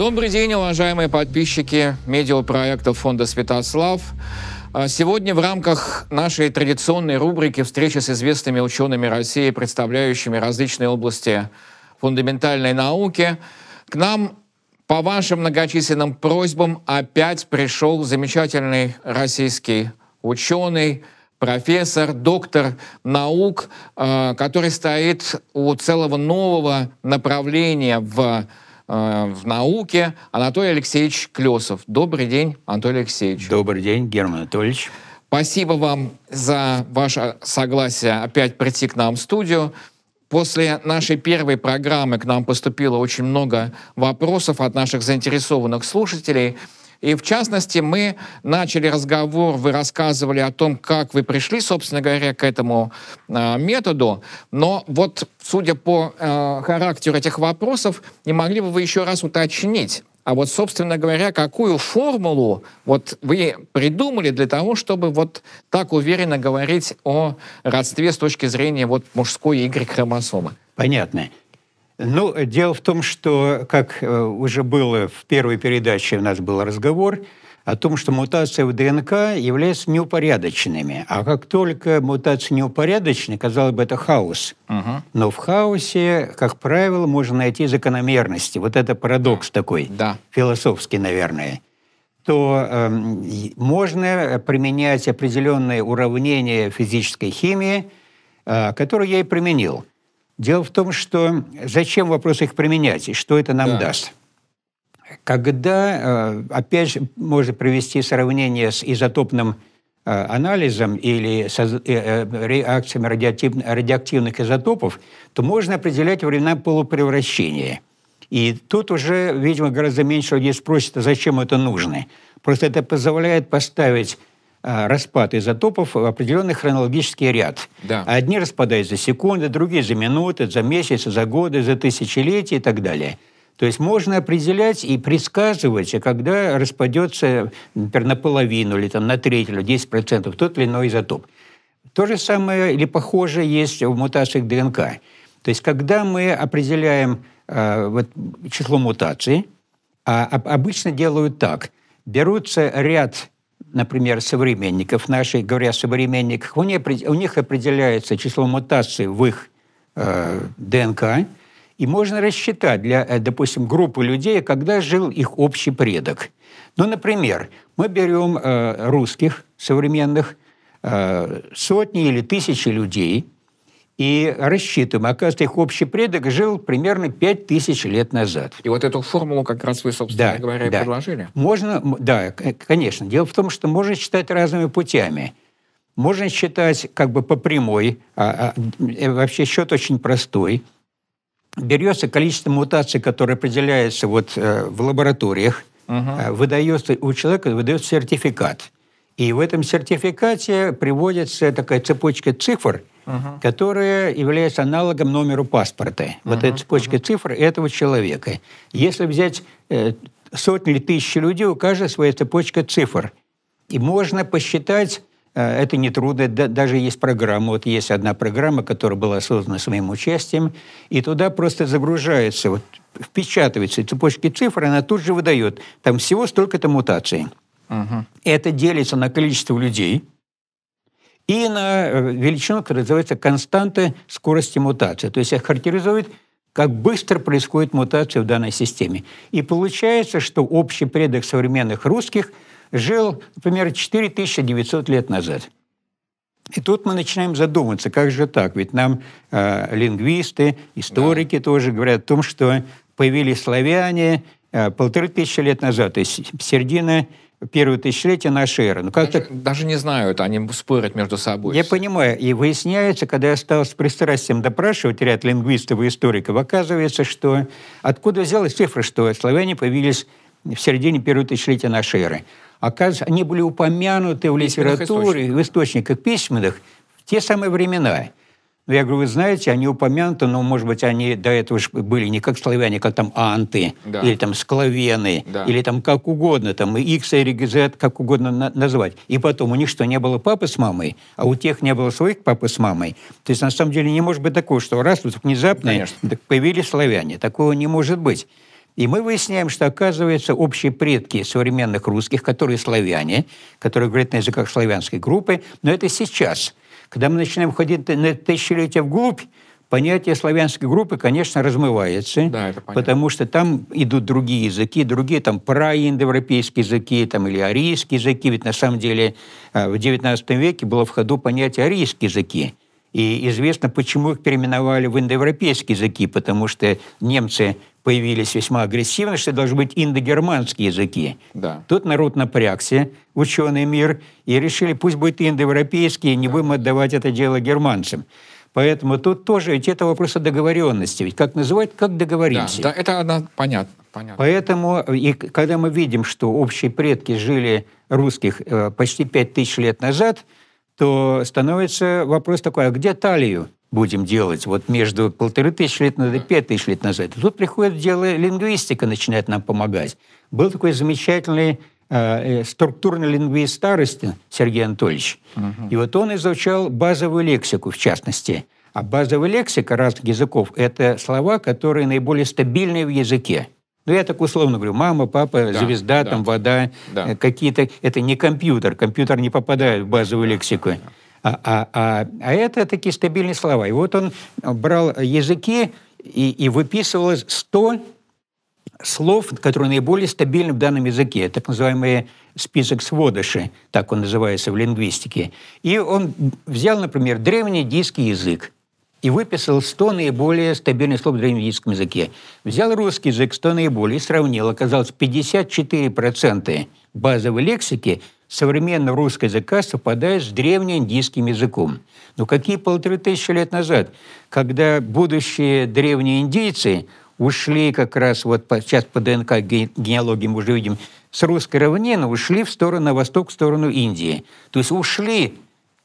Добрый день, уважаемые подписчики медиапроекта фонда «Святослав». А сегодня в рамках нашей традиционной рубрики «Встречи с известными учеными России, представляющими различные области фундаментальной науки» к нам по вашим многочисленным просьбам опять пришел замечательный российский ученый, профессор, доктор наук, э, который стоит у целого нового направления в, в науке, Анатолий Алексеевич Клесов. Добрый день, Анатолий Алексеевич. Добрый день, Герман Анатольевич. Спасибо вам за ваше согласие опять прийти к нам в студию. После нашей первой программы к нам поступило очень много вопросов от наших заинтересованных слушателей – и в частности, мы начали разговор, вы рассказывали о том, как вы пришли, собственно говоря, к этому э, методу. Но вот, судя по э, характеру этих вопросов, не могли бы вы еще раз уточнить, а вот, собственно говоря, какую формулу вот вы придумали для того, чтобы вот так уверенно говорить о родстве с точки зрения вот мужской Y-хромосомы? Понятно. Ну, дело в том, что, как э, уже было в первой передаче, у нас был разговор о том, что мутации в ДНК являются неупорядоченными. А как только мутации неупорядочены, казалось бы, это хаос. Угу. Но в хаосе, как правило, можно найти закономерности. Вот это парадокс такой, да. философский, наверное то э, можно применять определенные уравнения физической химии, э, которые я и применил. Дело в том, что зачем вопрос их применять и что это нам да. даст? Когда, э, опять же, можно провести сравнение с изотопным э, анализом или с э, реакциями радиоактивных изотопов, то можно определять времена полупревращения. И тут уже, видимо, гораздо меньше людей спросят, а зачем это нужно. Просто это позволяет поставить распад изотопов в определенный хронологический ряд. Да. Одни распадаются за секунды, другие за минуты, за месяцы, за годы, за тысячелетия и так далее. То есть можно определять и предсказывать, а когда распадется, например, наполовину или там, на треть или 10% тот или иной изотоп. То же самое или похожее есть в мутациях ДНК. То есть когда мы определяем э, вот, число мутаций, а, обычно делают так. Берутся ряд например, современников наших, говоря о современниках, у них, у них определяется число мутаций в их э, ДНК, и можно рассчитать для, э, допустим, группы людей, когда жил их общий предок. Ну, например, мы берем э, русских современных, э, сотни или тысячи людей – и рассчитываем. Оказывается, их общий предок жил примерно 5000 лет назад. И вот эту формулу как раз вы, собственно да, говоря, да. предложили. Можно, да, конечно. Дело в том, что можно считать разными путями. Можно считать как бы по прямой, а, а, вообще счет очень простой. Берется количество мутаций, которые определяются вот, э, в лабораториях, угу. выдается у человека выдается сертификат. И в этом сертификате приводится такая цепочка цифр, угу. которая является аналогом номеру паспорта. Угу. Вот эта цепочка угу. цифр этого человека. Если взять э, сотни или тысячи людей, у каждого своя цепочка цифр. И можно посчитать, э, это нетрудно, да, даже есть программа. Вот есть одна программа, которая была создана своим участием, и туда просто загружается, вот, впечатывается цепочки цифр, она тут же выдает. Там всего столько-то мутаций. Угу. Это делится на количество людей – и на э, величину, которая называется константа скорости мутации. То есть характеризует, как быстро происходит мутация в данной системе. И получается, что общий предок современных русских жил, например, 4900 лет назад. И тут мы начинаем задуматься, как же так? Ведь нам э, лингвисты, историки да. тоже говорят о том, что появились славяне э, полторы тысячи лет назад, то есть середина первое тысячелетие нашей эры. Ну, как даже, даже не знают, они спорят между собой. Я понимаю. И выясняется, когда я стал с пристрастием допрашивать ряд лингвистов и историков, оказывается, что откуда взялась цифра, что славяне появились в середине первого тысячелетия нашей эры. Оказывается, они были упомянуты в литературе, в источниках письменных в те самые времена. Но я говорю, вы знаете, они упомянуты, но, может быть, они до этого были не как славяне, как там анты, да. или там склавены, да. или там как угодно, там X, Y, Z, как угодно на- назвать. И потом у них что, не было папы с мамой, а у тех не было своих папы с мамой. То есть, на самом деле, не может быть такого, что раз вот внезапно Конечно. появились славяне. Такого не может быть. И мы выясняем, что, оказывается, общие предки современных русских, которые славяне, которые говорят на языках славянской группы, но это сейчас. Когда мы начинаем ходить на тысячелетия вглубь, понятие славянской группы, конечно, размывается, да, потому что там идут другие языки, другие там праиндоевропейские языки там, или арийские языки. Ведь на самом деле э, в XIX веке было в ходу понятие арийские языки. И известно, почему их переименовали в индоевропейские языки, потому что немцы появились весьма агрессивно, что должны быть индогерманские языки. Да. Тут народ напрягся, ученый мир, и решили, пусть будет индоевропейский, не да. будем отдавать это дело германцам. Поэтому тут тоже ведь это вопрос о договоренности. Ведь как называть, как договоримся. Да, да это одна, понятно, понятно. Поэтому, и когда мы видим, что общие предки жили русских э, почти пять тысяч лет назад – то становится вопрос такой, а где талию будем делать вот между полторы тысячи лет назад и пять тысяч лет назад? И тут приходит дело лингвистика, начинает нам помогать. Был такой замечательный э, э структурный лингвист старости Сергей Анатольевич. Угу. И вот он изучал базовую лексику, в частности. А базовая лексика разных языков – это слова, которые наиболее стабильны в языке. Ну, я так условно говорю, мама, папа, да, звезда, да, там, вода, да. Э, какие-то... Это не компьютер, компьютер не попадает в базовую лексику. А, а, а, а это такие стабильные слова. И вот он брал языки и, и выписывал 100 слов, которые наиболее стабильны в данном языке, так называемый список сводыши, так он называется в лингвистике. И он взял, например, древний индийский язык, и выписал 100 наиболее стабильных слов в древнеиндийском языке. Взял русский язык 100 наиболее и сравнил. Оказалось, 54% базовой лексики современного русского языка совпадает с древнеиндийским языком. Но какие полторы тысячи лет назад, когда будущие древние индийцы ушли как раз, вот сейчас по ДНК генеалогии мы уже видим, с русской равнины ушли в сторону, на восток, в сторону Индии. То есть ушли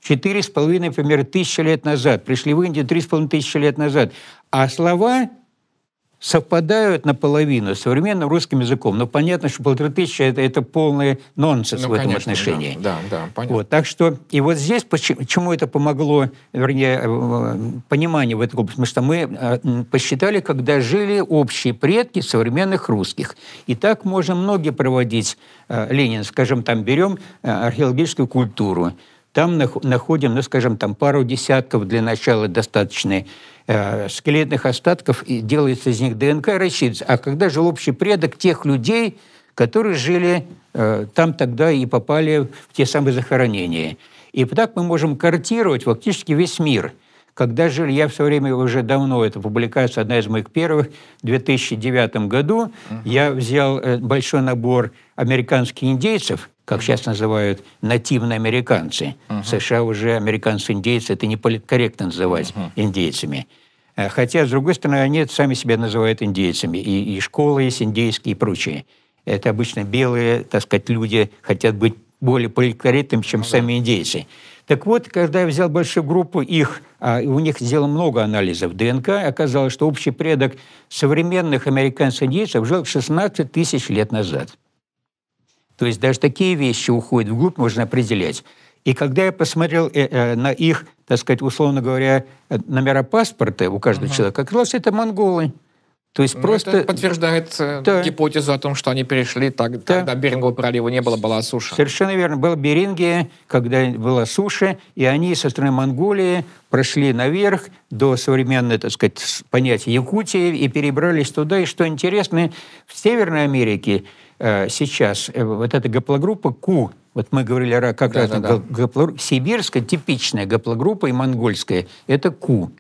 Четыре с половиной, например, тысячи лет назад. Пришли в Индию три с половиной тысячи лет назад. А слова совпадают наполовину с современным русским языком. Но понятно, что полторы тысячи это, это полный нонсенс ну, в этом конечно, отношении. Да, да, да понятно. Вот, так что, и вот здесь почему это помогло, вернее, э, понимание в этой области, потому что мы э, посчитали, когда жили общие предки современных русских. И так можно многие проводить, э, Ленин, скажем, там берем археологическую культуру, там находим, ну, скажем, там пару десятков для начала достаточно э, скелетных остатков, и делается из них ДНК и рассчитывается. А когда жил общий предок тех людей, которые жили э, там тогда и попали в те самые захоронения. И так мы можем картировать фактически весь мир – когда жили, я все время уже давно, эта публикация одна из моих первых, в 2009 году, uh -huh. я взял э, большой набор американских индейцев, как сейчас называют нативные американцы. Uh-huh. В США уже американцы-индейцы, это не политкорректно называть uh-huh. индейцами. Э, хотя, с другой стороны, они сами себя называют индейцами. И, и школы есть индейские и прочее. Это обычно белые, так сказать, люди хотят быть более политкорректными, чем ну, сами да. индейцы. Так вот, когда я взял большую группу их, а, у них сделал много анализов ДНК, оказалось, что общий предок современных американцев-индейцев жил 16 тысяч лет назад. То есть даже такие вещи уходят вглубь, можно определять. И когда я посмотрел э, э, на их, так сказать, условно говоря, э, номера паспорта у каждого uh-huh. человека, оказалось, это монголы. То есть ну, просто... Это подтверждает да. гипотезу о том, что они перешли так, да. когда Берингового пролива не было, была суша. Совершенно верно. Была Берингия, когда была суша, и они со стороны Монголии прошли наверх до современной, так сказать, понятия Якутии и перебрались туда. И что интересно, в Северной Америке сейчас э, вот эта гаплогруппа Q, вот мы говорили как да, раз да, да. Гаплогруппа, сибирская типичная гаплогруппа и монгольская, это Q.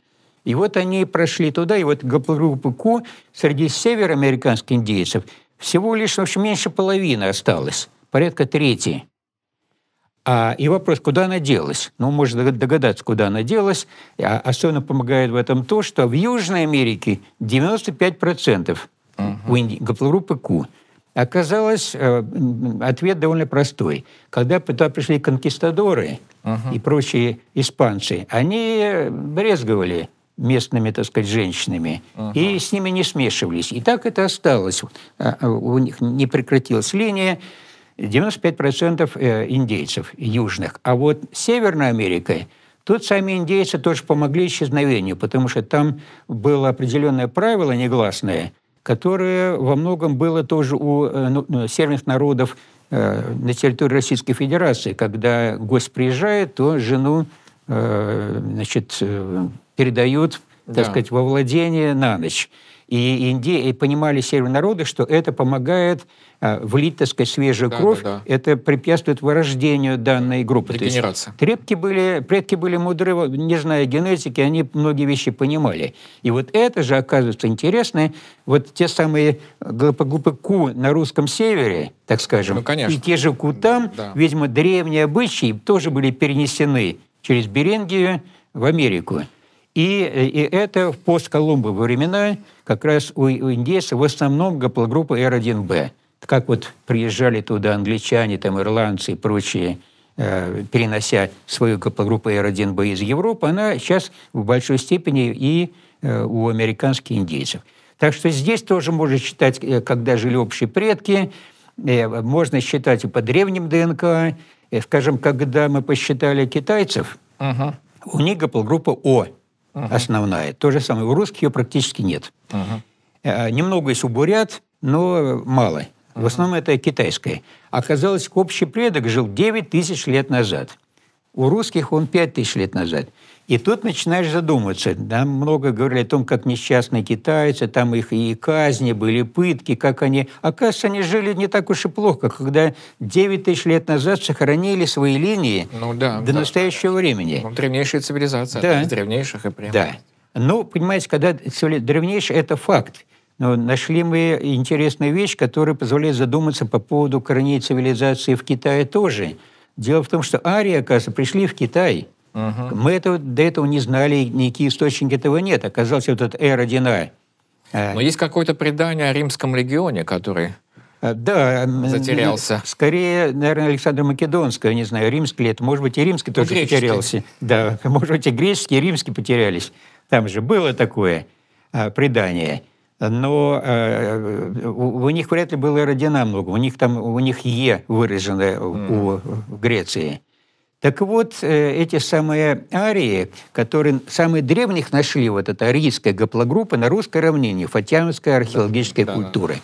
И вот они прошли туда, и вот группа Ку среди североамериканских индейцев всего лишь, в общем, меньше половины осталось, порядка трети. А, и вопрос, куда она делась? Ну, можно догадаться, куда она делась. А особенно помогает в этом то, что в Южной Америке 95% uh-huh. у инди... гаплогруппы Ку. Оказалось, э, ответ довольно простой. Когда туда пришли конкистадоры uh-huh. и прочие испанцы, они брезговали местными, так сказать, женщинами, ага. и с ними не смешивались. И так это осталось. А, а, у них не прекратилась линия. 95% э, индейцев южных. А вот Северная Америка, тут сами индейцы тоже помогли исчезновению, потому что там было определенное правило негласное, которое во многом было тоже у э, ну, ну, северных народов э, на территории Российской Федерации. Когда гость приезжает, то жену э, значит, э, передают так да. сказать, во владение на ночь. И, инди... и понимали северные народы, что это помогает влить, так сказать, свежую да, кровь. Да, да. Это препятствует вырождению данной группы. Регенерация. То есть предки были, предки были мудры, не зная генетики, они многие вещи понимали. И вот это же, оказывается, интересно. Вот те самые группы Ку на русском севере, так скажем, ну, конечно. и те же Ку там, да. видимо, древние обычаи тоже были перенесены через Берингию в Америку. И, и это в постколумбовые времена как раз у, у индейцев в основном гаплогруппа R1b. Как вот приезжали туда англичане, там, ирландцы и прочие, э, перенося свою гаплогруппу R1b из Европы, она сейчас в большой степени и э, у американских индейцев. Так что здесь тоже можно считать, э, когда жили общие предки, э, можно считать и по древним ДНК. Э, скажем, когда мы посчитали китайцев, uh-huh. у них гаплогруппа О – uh-huh. основная. То же самое. У русских ее практически нет. Uh-huh. Немного есть у бурят, но мало. Uh-huh. В основном это китайское. Оказалось, общий предок жил 9 тысяч лет назад. У русских он 5 тысяч лет назад. И тут начинаешь задумываться. Там много говорили о том, как несчастные китайцы, там их и казни были, пытки, как они... Оказывается, они жили не так уж и плохо, когда 9 тысяч лет назад сохранили свои линии ну, да, до да. настоящего времени. Ну, древнейшая цивилизация, да. из древнейших и прямо. Да. Ну, понимаете, когда древнейший – это факт. Но нашли мы интересную вещь, которая позволяет задуматься по поводу корней цивилизации в Китае тоже. Дело в том, что арии, оказывается, пришли в Китай – Угу. Мы этого, до этого не знали, никакие источники этого нет. Оказался вот этот R1A. Но есть какое-то предание о римском легионе, который а, да, затерялся. Скорее, наверное, Александр Македонский, не знаю, римский ли это, может быть, и римский ну, тоже греческий. потерялся. Да, может быть, и греческий, и римский потерялись. Там же было такое а, предание. Но а, у, у них вряд ли было родина много. У них там, у них Е выражено mm. у, в Греции. Так вот, э, эти самые арии, которые самые древних нашли, вот эта арийская гаплогруппа на русской равнине, фатьяновской археологической да, культуры.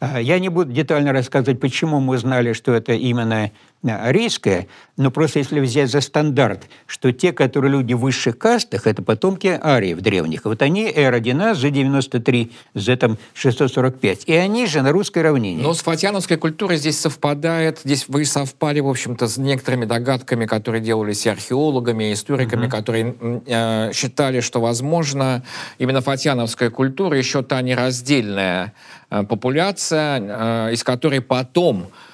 Да. Я не буду детально рассказывать, почему мы знали, что это именно арийская, но просто если взять за стандарт, что те, которые люди в высших кастах, это потомки ариев древних. Вот они R1 за 93, за там 645. И они же на русской равнине. Но с фатьяновской культурой здесь совпадает, здесь вы совпали, в общем-то, с некоторыми догадками, которые делались и археологами, и историками, mm-hmm. которые э, считали, что, возможно, именно фатьяновская культура еще та нераздельная э, популяция, э, из которой потом Э, э,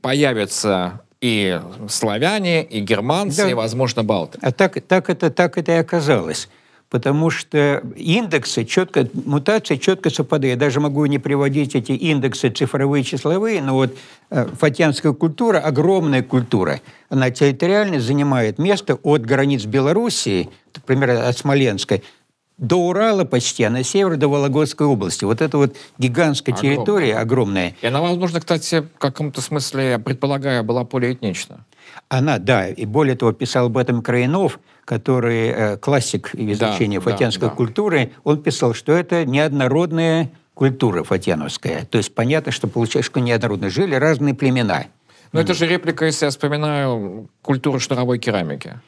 появятся и славяне, и германцы, да. и, возможно, балты. А так, так, это, так это и оказалось. Потому что индексы четко, мутации четко совпадают. Я даже могу не приводить эти индексы цифровые, числовые, но вот э, фатьянская культура, огромная культура, она территориально занимает место от границ Белоруссии, например, от Смоленска, до Урала почти, а на север до Вологодской области. Вот это вот гигантская огромная. территория огромная. И она, возможно, кстати, в каком-то смысле, я предполагаю, была полиэтнична. Она, да, и более того, писал об этом Краинов, который э, классик изучения да, фатьянской да, культуры. Он писал, что это неоднородная культура фатьяновская. То есть понятно, что получается, что неоднородно жили разные племена. Но mm. это же реплика, если я вспоминаю, культуры шнуровой керамики.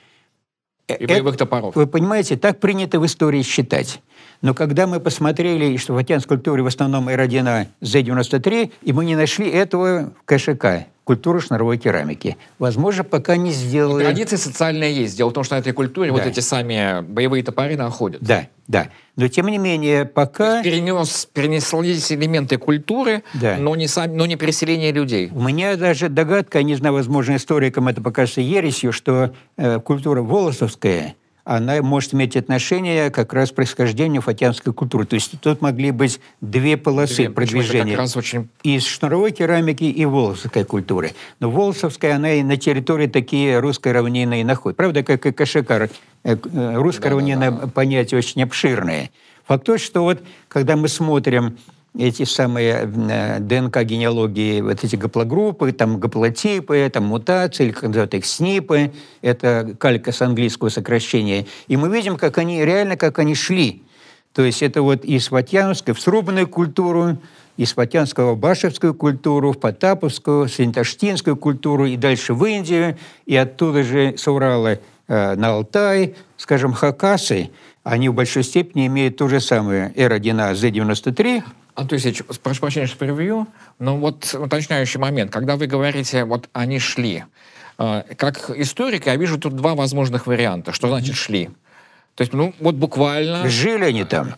Э, и боевых топоров. Вы понимаете, так принято в истории считать. Но когда мы посмотрели, что в фатьянской культуре в основном родина Z93, и мы не нашли этого в КШК, культуру шнуровой керамики. Возможно, пока не сделали... Но традиции социальные есть. Дело в том, что на этой культуре да. вот эти сами боевые топоры находятся. Да, да. Но, тем не менее, пока... Перенес, перенеслись элементы культуры, да. но, не сами, но не переселение людей. У меня даже догадка, не знаю, возможно, историкам это покажется ересью, что э, культура волосовская – она может иметь отношение как раз к происхождению фатьянской культуры. То есть тут могли быть две полосы две, продвижения. Как раз очень... Из шнуровой керамики и волосовской культуры. Но волосовская, она и на территории такие русской равнины и находит. Правда, как и Кашикар, э, э, русская да, равнина да, да. понятие очень обширное. Факт тот, что вот когда мы смотрим эти самые э, ДНК-генеалогии, вот эти гаплогруппы, там гаплотипы, там мутации, или как называют их СНИПы, это калька с английского сокращения. И мы видим, как они реально, как они шли. То есть это вот из Ватьяновской в срубную культуру, из Фатянского в Башевскую культуру, в Потаповскую, Синташтинскую культуру и дальше в Индию, и оттуда же с Урала э, на Алтай, скажем, Хакасы, они в большой степени имеют то же самое R1A Z93, Антон Алексеевич, прошу прощения, что перебью, но вот уточняющий момент. Когда вы говорите, вот они шли, э, как историк я вижу тут два возможных варианта. Что значит шли? То есть, ну, вот буквально... Жили они там.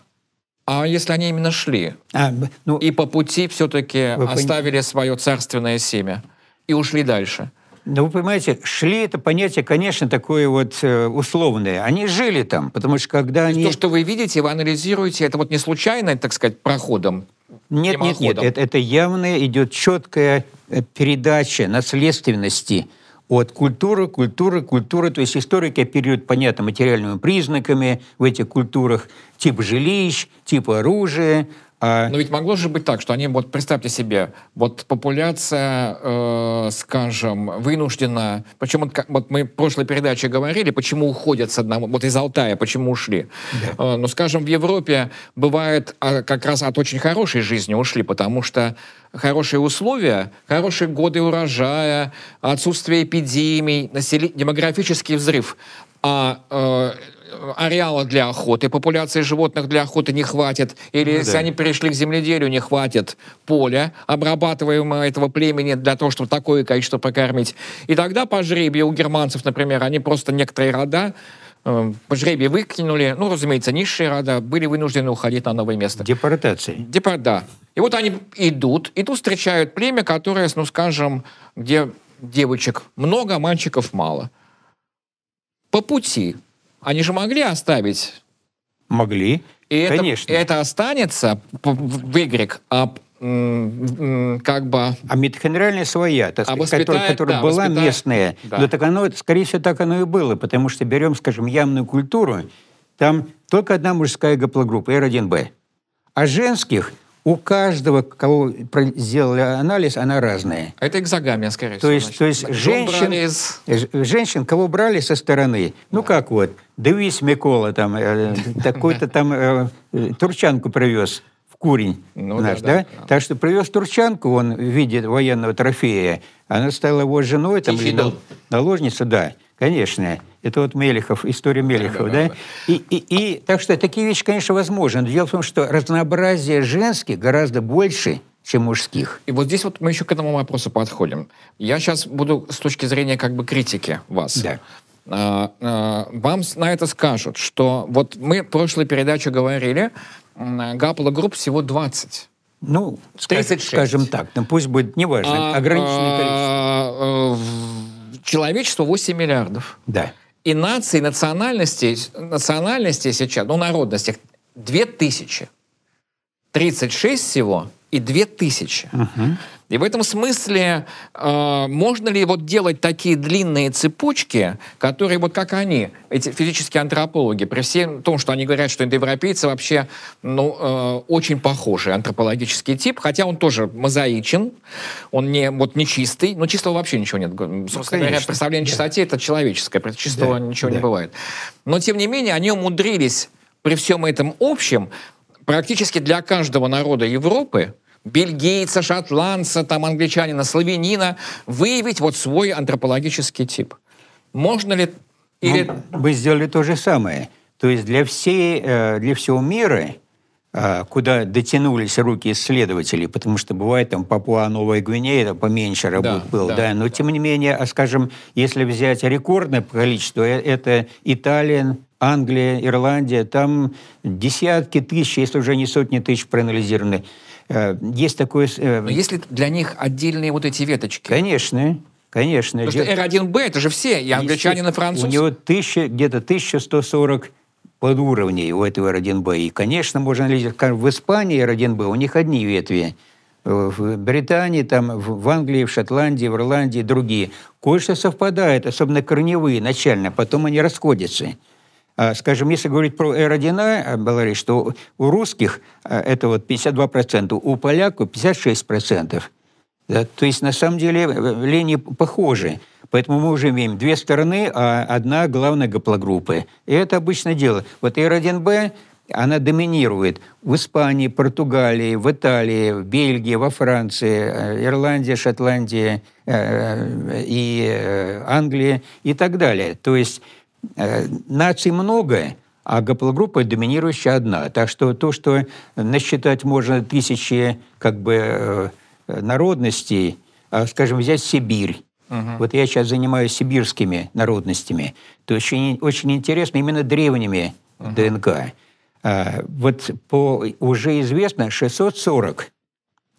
А если они именно шли? А, ну, и по пути все-таки оставили свое царственное семя и ушли дальше? Ну, вы понимаете, шли это понятие, конечно, такое вот э, условное. Они жили там, потому что когда они... То, что вы видите, вы анализируете, это вот не случайно, так сказать, проходом? Нет, нет, нет. Это, это явно идет четкая э, передача наследственности от культуры, культуры, культуры. То есть историки оперируют, понятно, материальными признаками в этих культурах, тип жилищ, тип оружия. Но ведь могло же быть так, что они, вот представьте себе, вот популяция, э, скажем, вынуждена, причем вот, вот мы в прошлой передаче говорили, почему уходят с одного, вот из Алтая, почему ушли. Да. Э, но, скажем, в Европе бывает а, как раз от очень хорошей жизни ушли, потому что хорошие условия, хорошие годы урожая, отсутствие эпидемий, насели... демографический взрыв. А э, ареала для охоты, популяции животных для охоты не хватит, или ну, если да. они перешли к земледелию, не хватит поля, обрабатываемого этого племени для того, чтобы такое количество покормить. И тогда по жребию у германцев, например, они просто некоторые рода э, по жребию выкинули, ну, разумеется, низшие рода были вынуждены уходить на новое место. Депортация. Депор... Да. И вот они идут, и тут встречают племя, которое, ну, скажем, где девочек много, а мальчиков мало. По пути они же могли оставить. Могли. И Конечно. Это, это останется в Y, а как бы... А митохондриальная своя, так сказать, а которая, которая да, была воспитает, местная. Да. Но так оно, скорее всего, так оно и было, потому что берем, скажем, ямную культуру, там только одна мужская гаплогруппа, R1B. А женских у каждого, кого сделали анализ, она разная. Это экзогамия, скорее то всего. Есть, то есть женщин, из... женщин, кого брали со стороны, ну да. как вот, Девис Микола там, э, такой-то там э, турчанку привез в курень ну, наш, да, да? да? Так что привез турчанку, он в виде военного трофея, она стала его женой, там, наложница, да, конечно. Это вот Мелехов, история Мелехова, да? да? И, и, и так что такие вещи, конечно, возможны. Но дело в том, что разнообразие женских гораздо больше, чем мужских. И вот здесь вот мы еще к этому вопросу подходим. Я сейчас буду с точки зрения как бы критики вас. Да. А, а, вам на это скажут, что вот мы в прошлой передаче говорили, гаплогрупп всего 20. Ну, 36. скажем так, ну пусть будет неважно, а, ограниченное а, количество. А, человечество 8 миллиардов. Да и наций, национальностей, национальностей сейчас, ну, две тысячи. 36 всего и две тысячи. Угу. И в этом смысле э, можно ли вот делать такие длинные цепочки, которые вот как они, эти физические антропологи, при всем том, что они говорят, что индоевропейцы вообще ну, э, очень похожий антропологический тип, хотя он тоже мозаичен, он не, вот, не чистый, но чистого вообще ничего нет. Собственно ну, говоря, представление о чистоте да. это человеческое, чистого да, ничего да. не бывает. Но тем не менее они умудрились при всем этом общем практически для каждого народа Европы бельгийца, шотландца, там, англичанина, славянина, выявить вот свой антропологический тип. Можно ли... Или... Ну, вы сделали то же самое. То есть для, всей, э, для всего мира, э, куда дотянулись руки исследователей, потому что бывает там Папуа Новая Гвинея, это поменьше работ да, был, да, да, но тем не менее, а скажем, если взять рекордное количество, э, это Италия, Англия, Ирландия, там десятки тысяч, если уже не сотни тысяч проанализированы. Э, есть такое... Э, Но есть ли для них отдельные вот эти веточки? Конечно. Конечно. Потому что R1B это же все, и англичанин, и француз. У него тысяча, где-то 1140 подуровней у этого R1B. И, конечно, можно анализировать, в Испании R1B, у них одни ветви. В Британии, там, в Англии, в Шотландии, в Ирландии, другие. Кое-что совпадает, особенно корневые, начально, потом они расходятся. А, скажем, если говорить про R1A, Беларусь, что у русских а, это вот 52%, у поляков 56%. Да, то есть, на самом деле, э, линии похожи. Поэтому мы уже имеем две стороны, а одна главная гаплогруппа. И это обычное дело. Вот R1B она доминирует в Испании, Португалии, в Италии, в Бельгии, во Франции, э, Ирландии, Шотландии э, и э, Англии и так далее. То есть наций много, а гаплогруппа доминирующая одна. Так что то, что насчитать можно тысячи как бы народностей, а, скажем, взять Сибирь, Угу. Вот я сейчас занимаюсь сибирскими народностями. То очень, очень интересно именно древними угу. ДНК. А, вот по, уже известно 640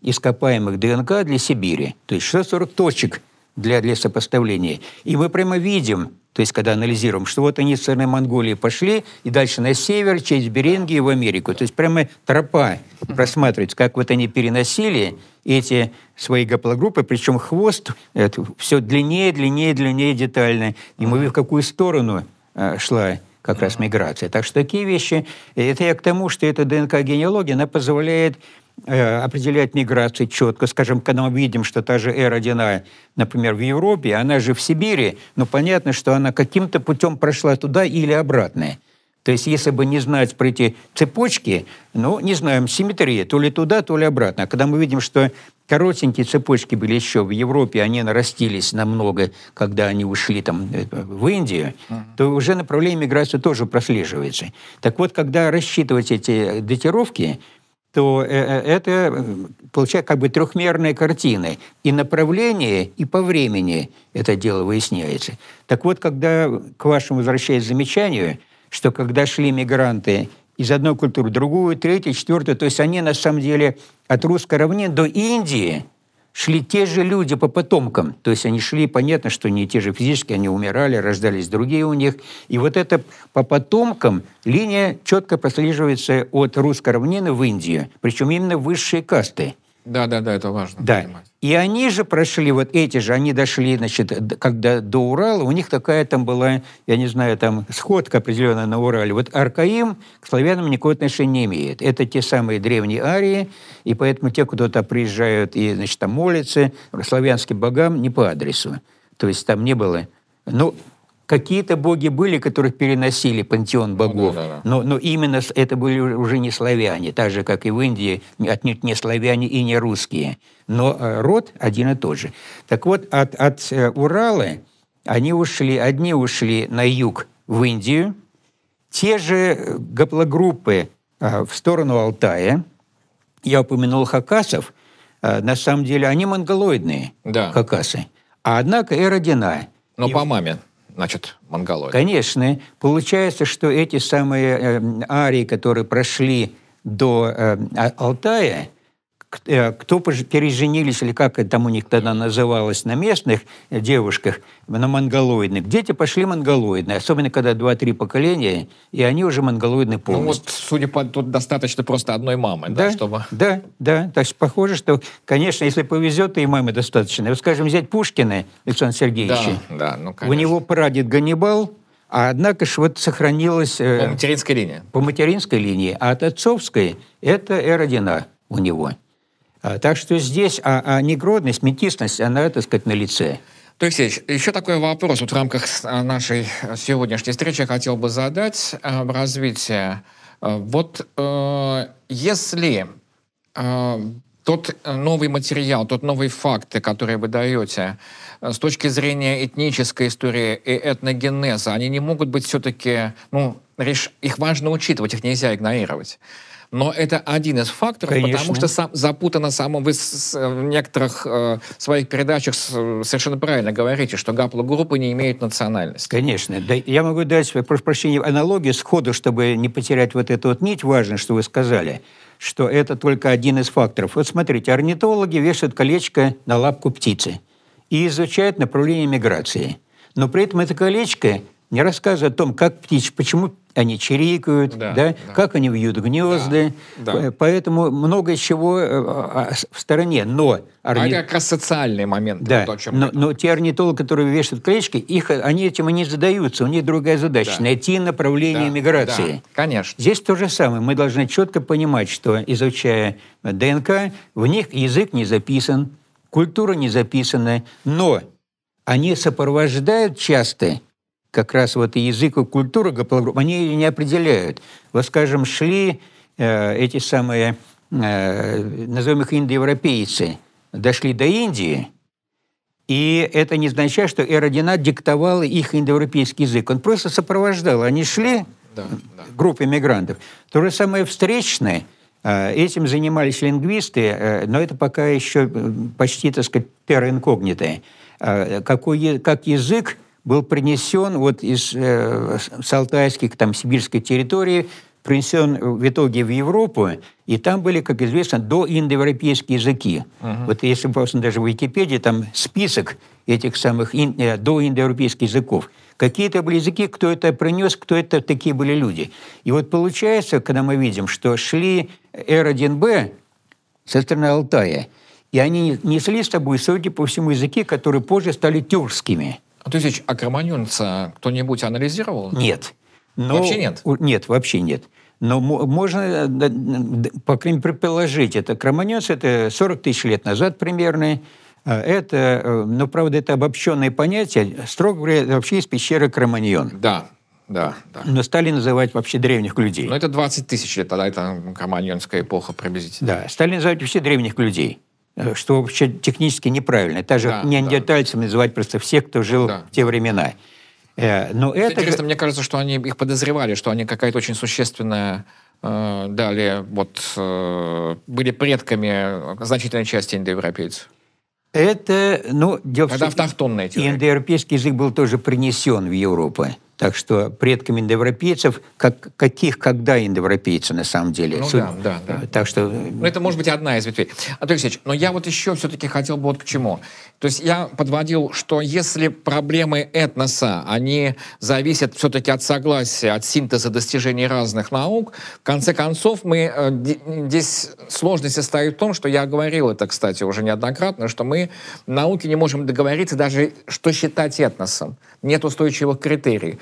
ископаемых ДНК для Сибири, то есть 640 точек для, для сопоставления. И мы прямо видим, то есть когда анализируем, что вот они с Северной Монголии пошли, и дальше на север, через Берингию в Америку. То есть прямо тропа просматривается, как вот они переносили эти свои гаплогруппы, причем хвост это все длиннее, длиннее, длиннее детально. И мы в какую сторону э, шла как раз миграция. Так что такие вещи, это я к тому, что эта ДНК-генеалогия, она позволяет определять миграцию четко. Скажем, когда мы видим, что та же R1A, например, в Европе, она же в Сибири, но понятно, что она каким-то путем прошла туда или обратно. То есть, если бы не знать про эти цепочки, ну, не знаем, симметрия, то ли туда, то ли обратно. А когда мы видим, что коротенькие цепочки были еще в Европе, они нарастились намного, когда они ушли там э, в Индию, uh-huh. то уже направление миграции тоже прослеживается. Так вот, когда рассчитывать эти датировки, то э, э, это получается как бы трехмерная картина. И направление, и по времени это дело выясняется. Так вот, когда к вашему возвращаясь замечанию, что когда шли мигранты из одной культуры в другую, третью, четвертую. То есть они на самом деле от русской равнины до Индии шли те же люди по потомкам. То есть они шли, понятно, что не те же физически, они умирали, рождались другие у них. И вот это по потомкам линия четко прослеживается от русской равнины в Индию. Причем именно высшие касты – да, да, да, это важно. Да. Понимать. И они же прошли, вот эти же, они дошли, значит, когда до Урала, у них такая там была, я не знаю, там сходка определенная на Урале. Вот Аркаим к славянам никакого отношения не имеет. Это те самые древние арии, и поэтому те, кто туда приезжают и, значит, там молятся славянским богам, не по адресу. То есть там не было... Ну, Какие-то боги были, которых переносили пантеон ну богов, ну, да, да, да. Но, но именно это были уже не славяне, так же, как и в Индии, отнюдь не славяне и не русские. Но э, род один и тот же. Так вот, от, от э, Урала они ушли, одни ушли на юг в Индию, те же гаплогруппы э, в сторону Алтая, я упомянул хакасов, на самом деле они монголоидные, да. хакасы. А однако эродина. Но и по маме значит, монголоид. Конечно. Получается, что эти самые э, арии, которые прошли до э, Алтая, кто переженились, или как это там у них тогда называлось, на местных девушках, на монголоидных, дети пошли монголоидные, особенно когда два-три поколения, и они уже монголоидные полностью. Ну вот, судя по тут достаточно просто одной мамы, да, да чтобы... Да, да, так что похоже, что, конечно, если повезет, то и мамы достаточно. Вот, скажем, взять Пушкина Александра Сергеевича. Да, да, ну, конечно. У него прадед Ганнибал, а однако ж вот сохранилось... Э, по материнской линии. По материнской линии. А от отцовской это Эродина у него. А, так что здесь а, а негродность, метисность, она, так сказать, на лице. То есть еще такой вопрос вот в рамках а, нашей сегодняшней встречи я хотел бы задать в развитии. Э, вот э, если э, тот новый материал, тот новый факты, которые вы даете, э, с точки зрения этнической истории и этногенеза, они не могут быть все-таки, ну, их важно учитывать, их нельзя игнорировать. Но это один из факторов, Конечно. потому что сам, запутано само. Вы с, в некоторых э, своих передачах совершенно правильно говорите, что гаплогруппы не имеют национальности. Конечно. Да, я могу дать, прошу прощения, аналогию сходу, чтобы не потерять вот эту вот нить. Важно, что вы сказали что это только один из факторов. Вот смотрите, орнитологи вешают колечко на лапку птицы и изучают направление миграции. Но при этом это колечко не рассказывает о том, как птичь, почему они чирикают, да, да, да. как они вьют гнезда. Да, да. Поэтому много чего э, а, в стороне. Но орни... А это как раз социальный момент. Да. Вот, о чем но, но те орнитологи, которые вешают клеточки, их, они этим и не задаются. У них другая задача да. – найти направление да, миграции. Да, конечно. Здесь то же самое. Мы должны четко понимать, что, изучая ДНК, в них язык не записан, культура не записана, но они сопровождают часто как раз вот язык, и культура гаплогрупп, они ее не определяют. Вот, скажем, шли э, эти самые, э, назовем их индоевропейцы, дошли до Индии, и это не означает, что Эродинат диктовал их индоевропейский язык. Он просто сопровождал. Они шли, да, да. группы мигрантов. То же самое встречное. Э, этим занимались лингвисты, э, но это пока еще э, почти, так сказать, терра инкогнитая. Какой, как язык был принесен вот из э, с алтайских, там, сибирской территории, принесен в итоге в Европу, и там были, как известно, доиндоевропейские языки. Uh-huh. Вот если просто даже в Википедии, там список этих самых ин, э, доиндоевропейских языков. Какие-то были языки, кто это принес, кто это такие были люди. И вот получается, когда мы видим, что шли Р1Б со стороны Алтая, и они несли с собой, судя по всему, языки, которые позже стали тюркскими. А то есть, а Кроманьонца кто-нибудь анализировал? Нет. Но, вообще нет? Нет, вообще нет. Но можно, э, по крайней мере, предположить, это Кроманец, это 40 тысяч лет назад примерно, а это, э, но, правда, это обобщенное понятие, строго говоря, вообще из пещеры Кроманьон. Да, да, да. Но стали называть вообще древних людей. Но это 20 тысяч лет, тогда это Кроманьонская эпоха приблизительно. Да, стали называть вообще древних людей что вообще технически неправильно. Это же да, неандертальцами да. называть просто всех, кто жил да. в те времена. Э, но это... Интересно, мне кажется, что они их подозревали, что они какая-то очень существенная э, далее вот э, были предками значительной части индоевропейцев. Это, ну, дело в том, Индоевропейский язык был тоже принесен в Европу. Так что предками индоевропейцев, как, каких когда индоевропейцы на самом деле? Ну Суд... да, да, да. Так что... Ну, это может быть одна из ветвей. Анатолий Алексеевич, но я вот еще все-таки хотел бы вот к чему. То есть я подводил, что если проблемы этноса, они зависят все-таки от согласия, от синтеза достижений разных наук, в конце концов мы... Э, здесь сложность состоит в том, что я говорил это, кстати, уже неоднократно, что мы в науке не можем договориться даже, что считать этносом. Нет устойчивых критериев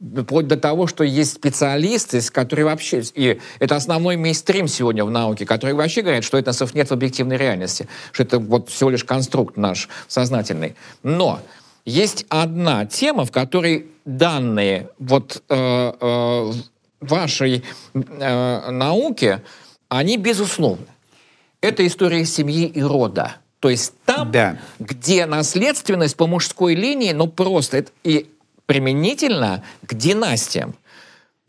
вплоть до того, что есть специалисты, которые вообще, и это основной мейстрим сегодня в науке, которые вообще говорят, что этносов нет в объективной реальности, что это вот всего лишь конструкт наш сознательный. Но есть одна тема, в которой данные вот э, э, вашей э, науки, они безусловны. Это история семьи и рода. То есть там, да. где наследственность по мужской линии, ну просто это, и применительно к династиям.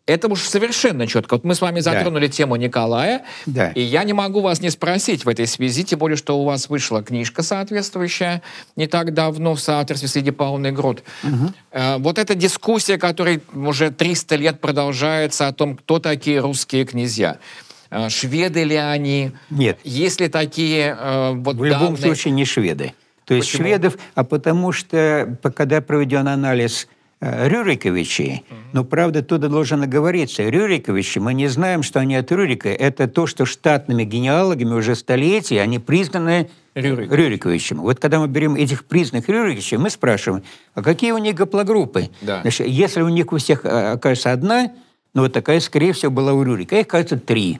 Это уж совершенно четко. Вот мы с вами затронули да. тему Николая, да. и я не могу вас не спросить в этой связи, тем более, что у вас вышла книжка соответствующая не так давно в соавторстве с Лидией Павловной Грот. Угу. Э, вот эта дискуссия, которая уже 300 лет продолжается о том, кто такие русские князья. Э, шведы ли они? Нет. Есть ли такие э, вот В любом данные? случае не шведы. То есть Почему? шведов, а потому что, когда проведен анализ Рюриковичей. Но, правда, туда должен оговориться. Рюриковичи, мы не знаем, что они от Рюрика. Это то, что штатными генеалогами уже столетия они признаны Рюрик. Рюриковичем. Вот когда мы берем этих признанных Рюриковичей, мы спрашиваем, а какие у них гаплогруппы? Да. Значит, если у них у всех э, окажется одна, ну вот такая, скорее всего, была у Рюрика. Их, кажется, три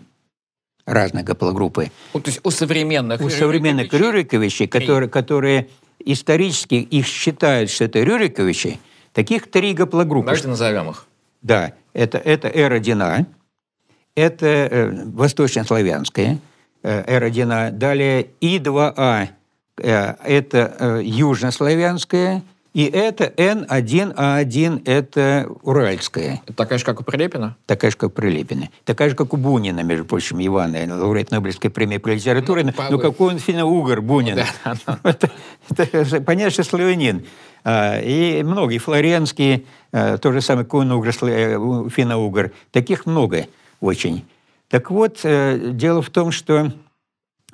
разных гаплогруппы. Ну, то есть у современных У современных Рюриковичей, которые, которые исторически их считают, что это Рюриковичи, Таких три гаплогруппы. Давайте назовем их. Да, это, это R1A, это э, восточнославянская э, R1A, далее И2А, э, это э, южнославянская, и это N1А1, это уральская. Такая же, как у Прилепина? Такая же, как у Прилепина. Такая же, как у Бунина, между прочим, Ивана, лауреат Нобелевской премии по литературе. Ну, ну какой он финно-угор, Бунин. Да, это, это, понятно, что славянин. А, и многие, флоренские, а, то же самое Кунугр, э, финно-угор. Таких много очень. Так вот, э, дело в том, что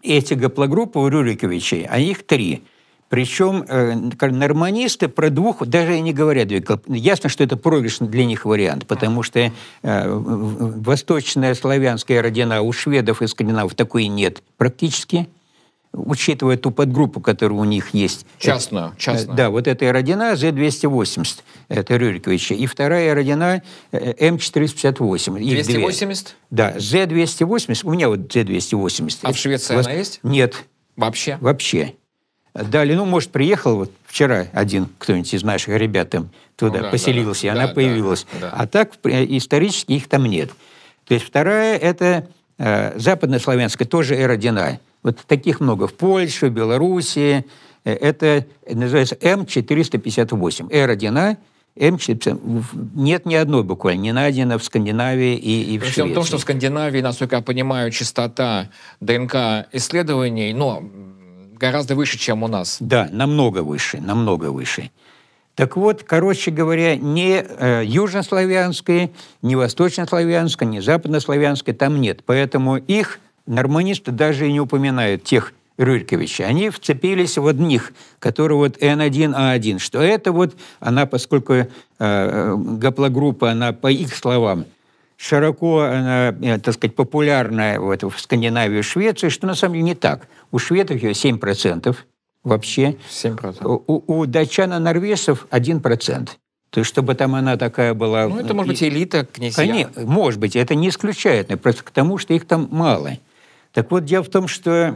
эти гаплогруппы у Рюриковичей, а их три – причем э, норманисты про двух даже и не говорят. Ясно, что это проигрышный для них вариант, потому что э, восточная славянская родина у шведов и скандинавов такой нет практически учитывая ту подгруппу, которая у них есть. Частную, это, частную. Да, вот эта родина Z280, это Рюриковича, и вторая родина М458. 280? Да, Z280, у меня вот Z280. А в Швеции Вос... она есть? Нет. Вообще? Вообще. Далее, ну, может, приехал вот вчера один кто-нибудь из наших ребят там туда Ну да, поселился, да, и она да, появилась. да, да. А так э, исторически их там нет. То есть вторая – это э, западнославянская, тоже эродина. Вот таких много в Польше, в Белоруссии. Э, Это называется М458. Эродина М458. Нет ни одной буквально, не найдено в Скандинавии и, и в Швеции. всем том, что в Скандинавии, насколько я понимаю, частота ДНК исследований, ну, гораздо выше, чем у нас. Да, намного выше, намного выше. Так вот, короче говоря, ни э, южнославянской, ни восточнославянской, ни западнославянской там нет. Поэтому их норманисты даже и не упоминают, тех Рюриковича. Они вцепились в одних, которые вот N1A1, что это вот она, поскольку э, э, гаплогруппа, она, по их словам, широко, э, так сказать, популярная вот, в Скандинавии и Швеции, что на самом деле не так. У шведов ее 7% вообще. 7%. У, у датчан и норвежцев 1%. То есть, чтобы там она такая была... Ну, это может быть элита, князья. Конечно, может быть, это не исключает, но просто к тому, что их там мало. Так вот, дело в том, что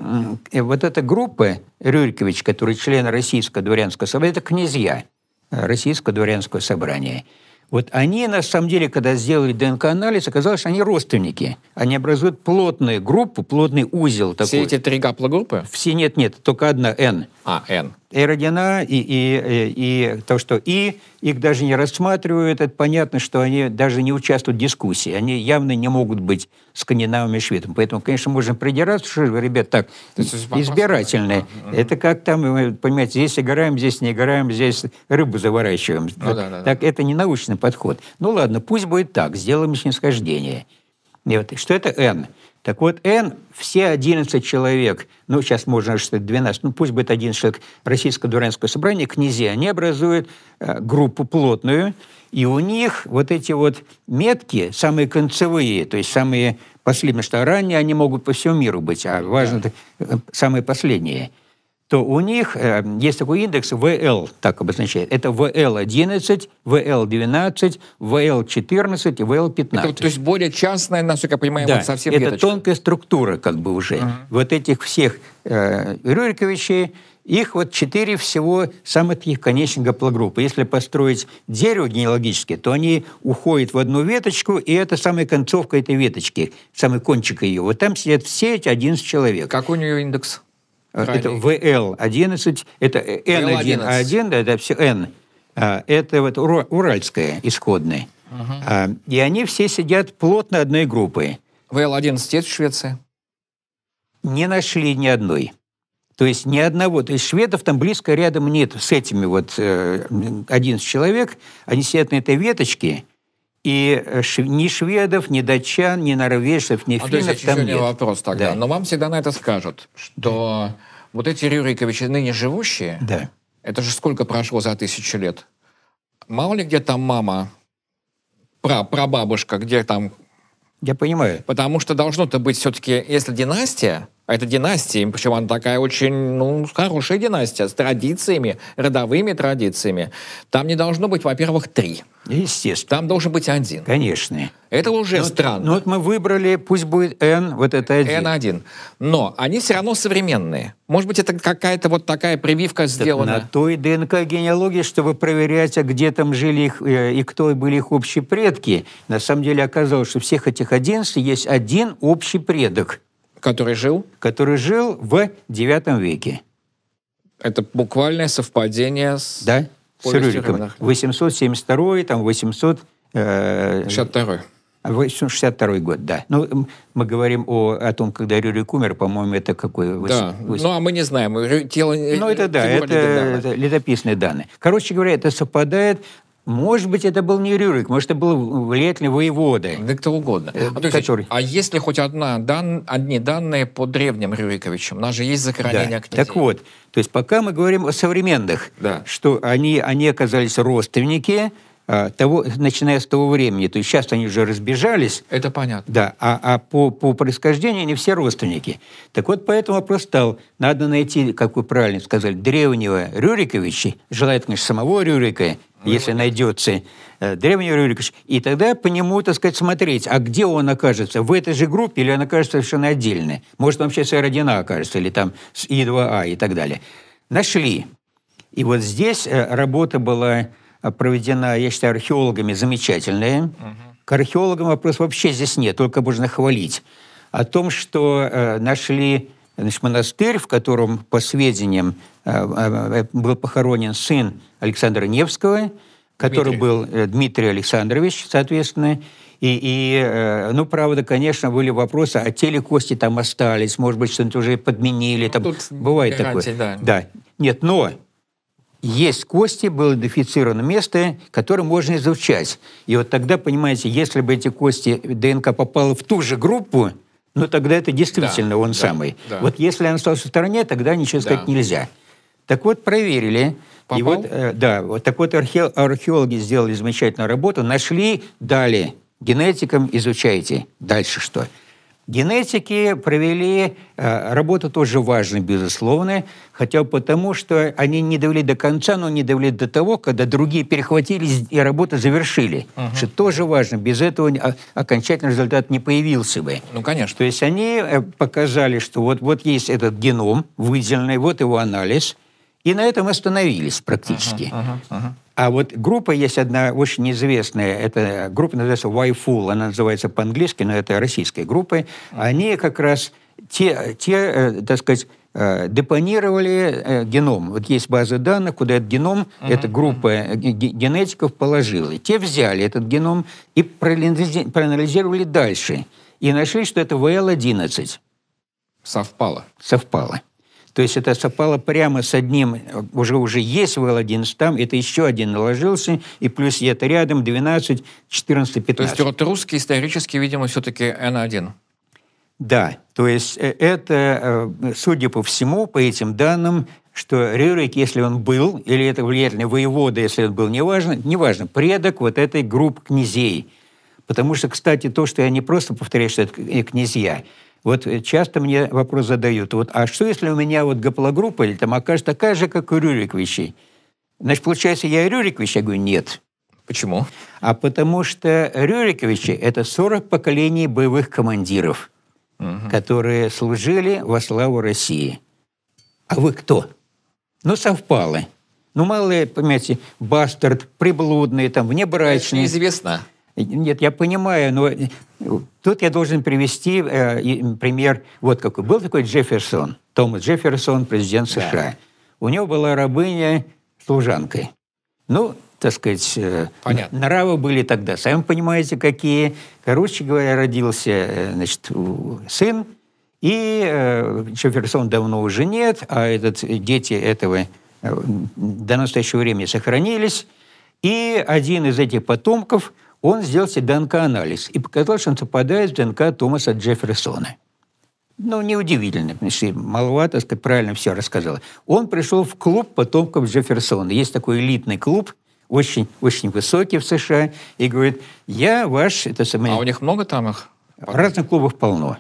э, вот эта группа Рюрикович, который член Российского дворянского собрания, это князья Российского дворянского собрания. Вот они, на самом деле, когда сделали ДНК-анализ, оказалось, что они родственники. Они образуют плотную группу, плотный узел такой. Все эти три гаплогруппы? Все нет, нет, только одна N. А, N. И родина, и, и, и, и то, что и их даже не рассматривают, это понятно, что они даже не участвуют в дискуссии. Они явно не могут быть скандинавами и шведами. Поэтому, конечно, можем придираться, что, ребят, так, избирательные. Это как там, вы понимаете, здесь играем, здесь не играем, здесь рыбу заворачиваем. Ну так, да, да, да. так это не научный подход. Ну ладно, пусть будет так, сделаем снисхождение. И вот, что это N? Так вот, N, все 11 человек, ну, сейчас можно, что 12, ну, пусть будет 11 человек. Российского дворянского собрания, князья, они образуют э, группу плотную, и у них вот эти вот метки, самые концевые, то есть самые последние, что ранние они могут по всему миру быть, а важно э, самые последние – то у них э, есть такой индекс ВЛ, так обозначает. Это ВЛ-11, ВЛ-12, ВЛ-14 и ВЛ-15. Это, вот, то есть более частная, насколько я понимаю, Да, вот совсем это веточка. тонкая структура как бы уже. Вот этих всех э, Рюриковичей, их вот четыре всего самых таких конечных гаплогруппы. Если построить дерево генеалогическое, то они уходят в одну веточку, и это самая концовка этой веточки, самый кончик ее. Вот там сидят все эти 11 человек. Как у нее индекс? Э, Это Крайний. ВЛ-11, это N1, А1, да, это все N. А, Это вот ура- уральская исходная. А, И они все сидят плотно одной группой. ВЛ-11 есть в Швеции? Не нашли ни одной. То есть ни одного. То есть шведов там близко рядом нет с этими вот э, 11 человек. Они сидят на этой веточке, и э, ни шведов, ни датчан, ни норвежцев, ни А, то есть финнов там нет. вопрос тогда. Да. Но вам всегда на это скажут, что вот эти Рюриковичи ныне живущие, Да. это же сколько прошло за тысячу лет? Мало ли где там мама, пра, прабабушка, где там... Я понимаю. Потому что должно-то быть все-таки, если династия, это династия, причем она такая очень, ну, хорошая династия, с традициями, родовыми традициями, там не должно быть, во-первых, три. Естественно. Там должен быть один. Конечно. Это уже Ну, странно. Ну вот мы выбрали, пусть будет N, вот это один. N1. Но они все равно современные. Может быть, это какая-то вот такая прививка Так сделана. На той ДНК-генеалогии, чтобы проверять, а где там жили их, э, и кто были их общие предки, на самом деле оказалось, что всех этих 11 есть один общий предок, который жил. который жил в IX веке. Это буквальное совпадение с Да? С Рюриком. Романа. 872 там 800... э, 62 862 год, да. Ну, мы говорим о, о том, когда Рюрик умер, по-моему, это какой? Вось- Да. вось- Ну, а мы не знаем. Тело, Ну, это да, фигура это, это летописные данные. Короче говоря, это совпадает. Может быть, это был не Рюрик, может, это был влиятельный воевода. Да кто угодно. Э, Алексеевич, который- А если хоть одна, дан, одни данные по древним Рюриковичам? У нас же есть захоронение Да. князей. Так вот, то есть пока мы говорим о современных, Да. что они, они оказались родственники а, того, начиная с того времени. То есть сейчас они уже разбежались, Это понятно. Да, а, а по, по происхождению они все родственники. Так вот, поэтому вопрос стал, надо найти, как вы правильно сказали, древнего Рюриковича, желательно, конечно, самого Рюрика, если найдется э, древний Рюрикович, и тогда по нему, так сказать, смотреть, а где он окажется, в этой же группе или он окажется совершенно отдельно. Может, он вообще с родина окажется, или там с И2А и так далее. Нашли. И вот здесь э, работа была проведена, я считаю, археологами замечательная. Угу. К археологам вопрос вообще здесь нет, только можно хвалить. О том, что э, нашли значит, монастырь, в котором, по сведениям, э, э, был похоронен сын Александра Невского, который Дмитрий. был э, Дмитрий Александрович, соответственно, и, и, э, ну, правда, конечно, были вопросы, а те ли кости там остались, может быть, что-нибудь уже подменили. Ну, там Тут бывает такое. Да. да. Нет, но есть кости, было идентифицировано место, которое можно изучать. И вот тогда, понимаете, если бы эти кости ДНК попало в ту же группу, ну тогда это действительно да, он да, самый. Да. Вот если он остался в стороне, тогда ничего сказать да. нельзя. Так вот, проверили. Попал? И вот, э, да, вот так вот архе, археологи сделали замечательную работу, нашли, дали генетикам, изучайте. Дальше что? Генетики провели э, работу тоже важную, безусловно, хотя потому, что они не довели до конца, но не довели до того, когда другие перехватились и работу завершили. Угу. Что тоже важно. Без этого окончательный результат не появился бы. Ну, конечно. То есть они э, показали, что вот, вот есть этот геном выделенный, вот его анализ, и на этом остановились практически. Uh-huh, uh-huh, uh-huh. А вот группа есть одна очень известная, это группа называется Y-Full, она называется по-английски, но это российская группа. Они как раз те, те э, так сказать, э, депонировали э, геном. Вот есть база данных, куда этот геном, uh-huh. эта группа генетиков положила. Те взяли этот геном и проанализировали дальше. И нашли, что это ВЛ-11. Совпало. Совпало. То есть это совпало прямо с одним, уже уже есть ВЛ-11 там, это еще один наложился, и плюс это рядом 12, 14, 15. То есть русский исторически, видимо, все-таки N1. Да, то есть э, это, э, судя по всему, по этим данным, что Рюрик, если он был, или это влиятельный воевода, если он был, неважно, неважно, предок вот этой группы князей. Потому что, кстати, то, что я не просто повторяю, что это князья, вот э, часто мне вопрос задают, вот, а что если у меня вот гаплогруппа или там окажется такая же, как у Рюриковичей? Значит, получается, я Рюрикович? Я говорю, нет. Почему? А потому что Рюриковичи – это 40 поколений боевых командиров, угу. которые служили во славу России. А вы кто? Ну, совпало. Ну, малые, понимаете, бастард, приблудные, там, внебрачные. Это неизвестно. Нет, я понимаю, но э, тут я должен привести э, пример. Вот какой. Был такой Джефферсон, Томас Джефферсон, президент США. Да. У него была рабыня служанкой. Ну, так сказать, э, Понятно. нравы были тогда, сами понимаете, какие. Короче говоря, родился э, значит, сын, и э, Джефферсон давно уже нет, а этот, дети этого до настоящего времени сохранились. И один из этих потомков – он сделал себе ДНК-анализ и показал, что он совпадает с ДНК Томаса Джефферсона. Ну, неудивительно, потому что Малова, сказать, правильно все рассказала. Он пришел в клуб потомков Джефферсона. Есть такой элитный клуб, очень, очень высокий в США, и говорит, я ваш... Это самое... А у них много там их? Разных клубов полно.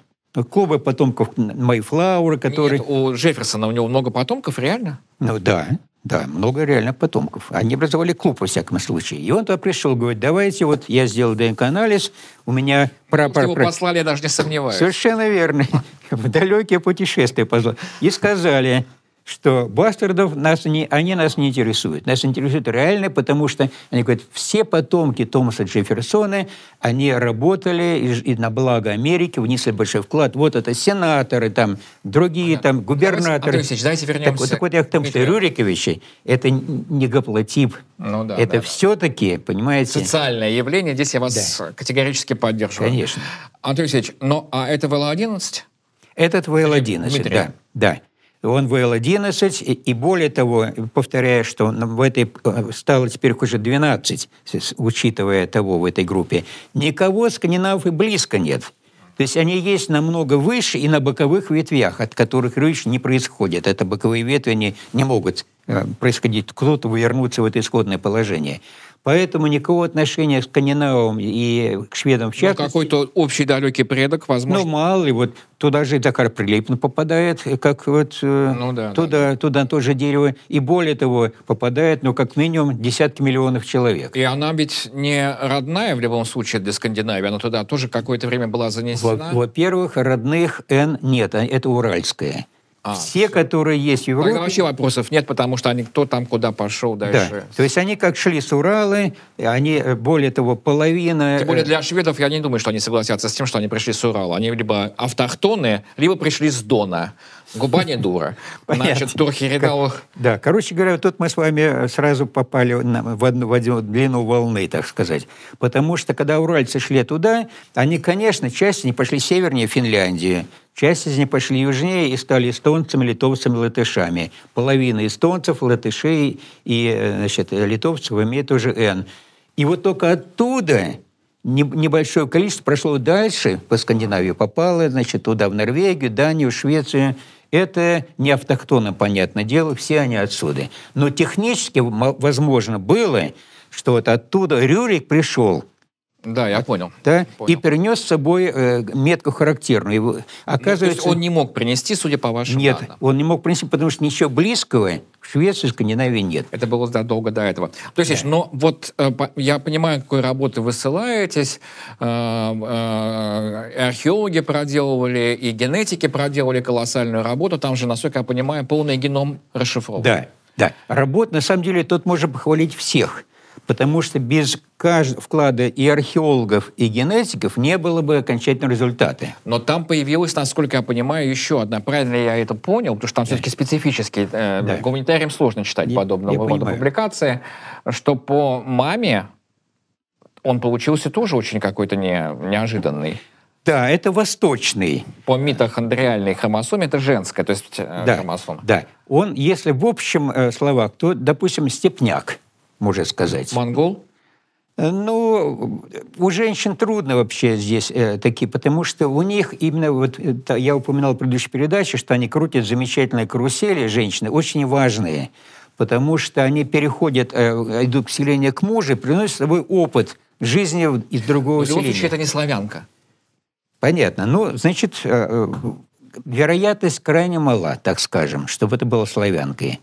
Клубы потомков Майфлаура, которые... Нет, у Джефферсона у него много потомков, реально? Ну да. Да, много реально потомков. Они образовали клуб, во всяком случае. И он туда пришел, говорит, давайте, вот я сделал ДНК-анализ, у меня прапор... Его послали, я даже не сомневаюсь. Совершенно верно. В далекие путешествия позвал. И сказали, что бастардов нас не, они нас не интересуют. Нас интересует реально, потому что они говорят, все потомки Томаса Джефферсона, они работали и, и на благо Америки, внесли большой вклад. Вот это сенаторы, там, другие там, губернаторы. Антон давайте вернемся. Так, так вот я к тому, что Рюриковичи – это не гаплотип. Ну, да, это да, все-таки, понимаете... Социальное явление. Здесь я вас да. категорически поддерживаю. Конечно. Антон Алексеевич, но а это ВЛ-11? Этот ВЛ-11, да. да он ВЛ-11, и более того, повторяю, что в этой э, стало теперь уже 12, учитывая того в этой группе, никого скандинавов и близко нет. То есть они есть намного выше и на боковых ветвях, от которых речь не происходит. Это боковые ветви не, не могут э, происходить. Кто-то вернуться в это исходное положение. Поэтому никакого отношения к скандинавам и к шведам в ну, частности... Ну, какой-то общий далекий предок, возможно. Ну, мало ли. Вот туда же Захар Прилепин попадает, как вот э, ну, да, туда, да. туда тоже дерево. И более того, попадает, ну, как минимум, десятки миллионов человек. И она ведь не родная в любом случае для Скандинавии. Она туда тоже какое-то время была занесена. Во-первых, родных Н нет. А это уральская. А, все, все, которые есть в Европе... Тогда вообще вопросов нет, потому что они кто там куда пошел дальше. Да. То есть они как шли с Урала, они, э, более того, половина... Тем более для шведов я не думаю, что они согласятся с тем, что они пришли с Урала. Они либо автохтоны, либо пришли с Дона. Губа не дура. Значит, турки рядовых... Да, короче говоря, тут мы с вами сразу попали в одну, в одну длину волны, так сказать. Потому что, когда уральцы шли туда, они, конечно, часть не пошли севернее Финляндии, часть из них пошли южнее и стали эстонцами, литовцами, латышами. Половина эстонцев, латышей и значит, литовцев имеет уже «Н». И вот только оттуда небольшое количество прошло дальше по Скандинавии, попало, значит, туда, в Норвегию, Данию, Швецию – это не автохтонно, понятное дело, все они отсюда. Но технически возможно было, что вот оттуда Рюрик пришел да, я понял. Да, понял. и перенес с собой э, метку характерную. Оказывается, ну, то есть он не мог принести, судя по вашим Нет, данным. он не мог принести, потому что ничего близкого в Швеции и Скандинавии нет. Это было задолго до этого. То есть, да. но вот э, я понимаю, какой работы вы ссылаетесь. Э, э, археологи проделывали, и генетики проделывали колоссальную работу. Там же, насколько я понимаю, полный геном расшифрован. Да, да. Работа, на самом деле, тут можно похвалить всех потому что без вклада и археологов, и генетиков не было бы окончательного результата. Но там появилась, насколько я понимаю, еще одна. Правильно я это понял? Потому что там да. все-таки специфический. Э, да. Гуманитариям сложно читать я, подобного я рода понимаю. публикации. Что по маме он получился тоже очень какой-то не, неожиданный. Да, это восточный. По митохондриальной хромосоме это женская, то есть э, да, хромосома. Да. Он, если в общем э, словах, то, допустим, степняк можно сказать. Монгол? Э, ну, у женщин трудно вообще здесь э, такие, потому что у них именно, вот это, я упоминал в предыдущей передаче, что они крутят замечательные карусели, женщины, очень важные, потому что они переходят, э, идут к селению к мужу, приносят с собой опыт жизни из другого селения. В любом случае, это не славянка. Понятно. Ну, значит, э, э, вероятность крайне мала, так скажем, чтобы это было славянкой.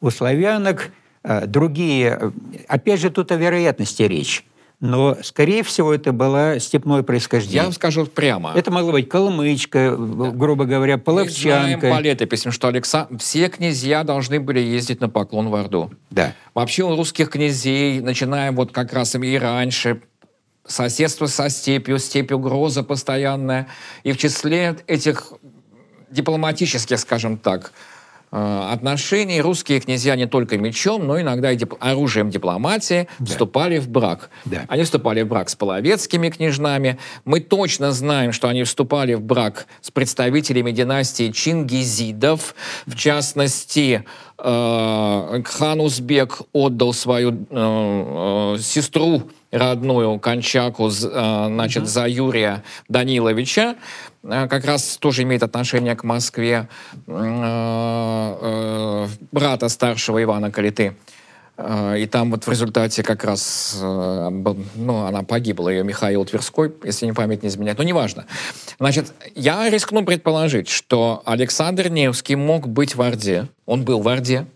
У славянок другие... Э, опять же, тут о вероятности речь. Но, скорее всего, это было степное происхождение. Я вам скажу прямо. Это могла быть калмычка, да. грубо говоря, половчанка. Мы знаем по летописям, что Александр... все князья должны были ездить на поклон в Орду. Да. Вообще у русских князей, начиная вот как раз и раньше, соседство со степью, степь угроза постоянная. И в числе этих дипломатических, скажем так, Э, отношений русские князья не только мечом, но иногда и дип- оружием дипломатии да. вступали в брак. Да. Они вступали в брак с половецкими книжнами. Мы точно знаем, что они вступали в брак с представителями династии Чингизидов. В частности, э, хан Узбек отдал свою э, э, сестру родную Кончаку, э, значит, за Юрия Даниловича, э, как раз тоже имеет отношение к Москве, э, брата старшего Ивана Калиты. И там вот в результате как раз, ну, она погибла, ее Михаил Тверской, если не память не изменяет, но неважно. Значит, я рискну предположить, что Александр Невский мог быть в Орде, он был в Орде,